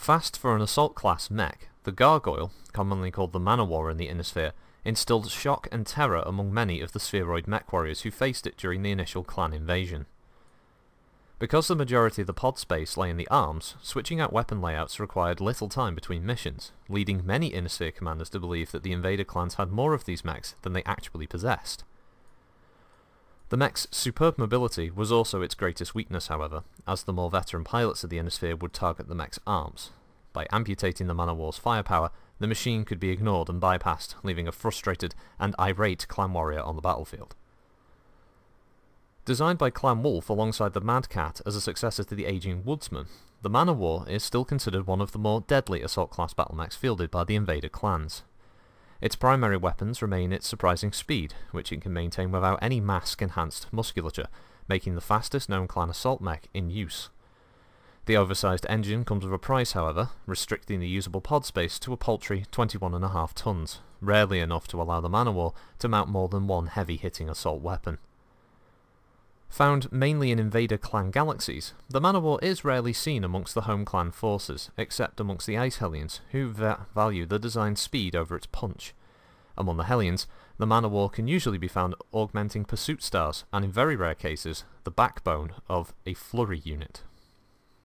Fast for an assault class mech, the Gargoyle, commonly called the Manowar in the Inner Sphere, instilled shock and terror among many of the spheroid mech warriors who faced it during the initial clan invasion. Because the majority of the pod space lay in the arms, switching out weapon layouts required little time between missions, leading many Inner Sphere commanders to believe that the invader clans had more of these mechs than they actually possessed. The mech's superb mobility was also its greatest weakness, however, as the more veteran pilots of the Inner Sphere would target the mech's arms. By amputating the Manowar's firepower, the machine could be ignored and bypassed, leaving a frustrated and irate clan warrior on the battlefield. Designed by Clan Wolf alongside the Mad Cat as a successor to the aging Woodsman, the Man-O-War is still considered one of the more deadly assault class battle battlemechs fielded by the invader clans. Its primary weapons remain its surprising speed, which it can maintain without any MASC-enhanced musculature, making the fastest known clan assault mech in use. The oversized engine comes with a price, however, restricting the usable pod space to a paltry 21.5 tons, rarely enough to allow the Man-O-War to mount more than one heavy-hitting assault weapon. Found mainly in Invader clan galaxies, the Man-O-War is rarely seen amongst the home clan forces, except amongst the Ice Hellions, who va value the design's speed over its punch. Among the Hellions, the Man-O-War can usually be found augmenting pursuit stars, and in very rare cases, the backbone of a flurry unit.